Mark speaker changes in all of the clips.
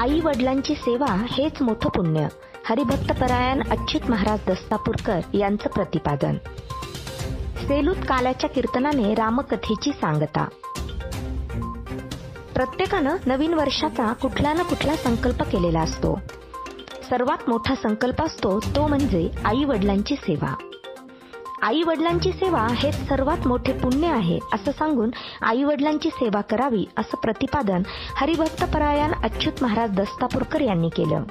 Speaker 1: आई वडिलांची सेवा हेच मोठं पुण्य. हरिभक्त परायण अच्युत महाराज दस्तापूरकर यांचं प्रतिपादन. सेलूत काल्याच्या कीर्तनाने रामकथेची सांगता. प्रत्येकानं नवीन वर्षाचा कुठला ना कुठला संकल्प केलेला असतो. सर्वात मोठा संकल्प असतो तो म्हणजे आई वडिलांची सेवा. आई वडिलांची सेवा हे सर्वात मोठे पुण्य आहे असं सांगून आई वडिलांची सेवा करावी असं प्रतिपादन हरिभक्त परायण अच्युत महाराज दस्तापूरकर यांनी केलं.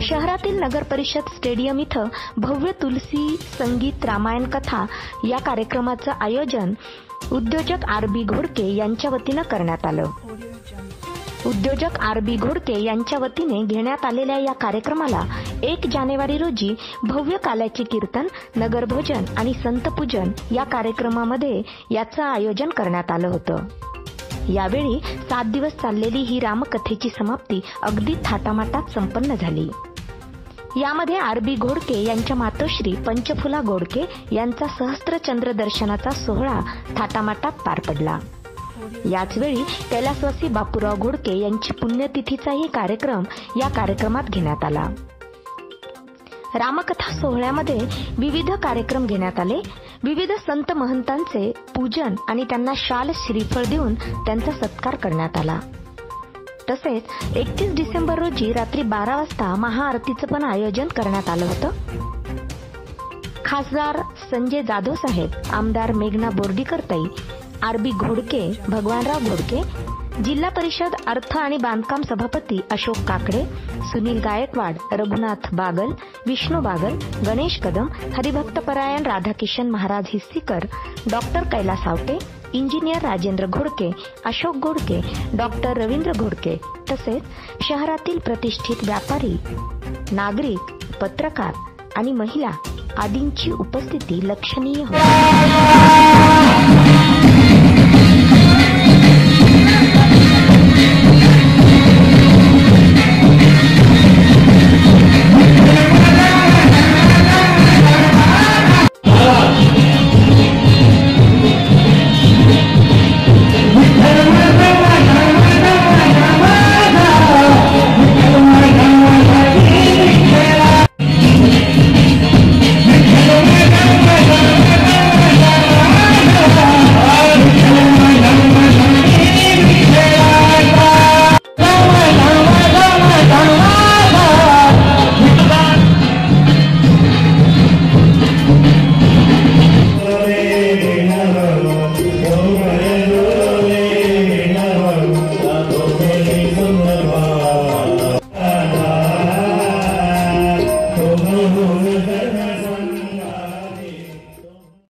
Speaker 1: शहरातील नगर परिषद स्टेडियम इथं भव्य तुलसी संगीत रामायण कथा या कार्यक्रमाचं आयोजन उद्योजक आर बी घोडके यांच्या वतीनं करण्यात आलं. उद्योजक आर बी घोडके यांच्या वतीने घेण्यात आलेल्या या कार्यक्रमाला एक जानेवारी रोजी भव्य काल्याचे कीर्तन नगरभोजन आणि संतपूजन या कार्यक्रमामध्ये याचं आयोजन करण्यात आलं होतं. यावेळी सात दिवस चाललेली ही रामकथेची समाप्ती अगदी थाटामाटात संपन्न झाली. यामध्ये आरबी घोडके यांच्या मातोश्री पंचफुला घोडके यांचा सहस्त्रचंद्र दर्शनाचा सोहळा थाटामाटात पार पडला. याचवेळी कैलासवासी बापूराव घोडके यांची पुण्यतिथीचाही कार्यक्रम या कार्यक्रमात घेण्यात आला. रामकथा सोहळ्यामध्ये विविध कार्यक्रम घेण्यात आले. विविध संत महंतांचे पूजन आणि त्यांना शाल श्रीफळ देऊन त्यांचा सत्कार करण्यात आला. तसेच एकतीस डिसेंबर रोजी रात्री बारा वाजता महाआरतीचं पण आयोजन करण्यात आलं होतं. खासदार संजय जाधव साहेब आमदार मेघना बोर्डीकरताई आर बी घोडके भगवानराव घोडके जिल्हा परिषद अर्थ आणि बांधकाम सभापती अशोक काकडे सुनील गायकवाड रघुनाथ बागल विष्णू बागल गणेश कदम हरिभक्तपरायण Radhakishan Maharaj Hissikar doctor Kailas Awate engineer Rajendra Ghodke Ashok Ghodke doctor Ravindra Ghodke तसेच शहरातील प्रतिष्ठित व्यापारी नागरिक पत्रकार आणि महिला आदींची उपस्थिती लक्षणीय होती.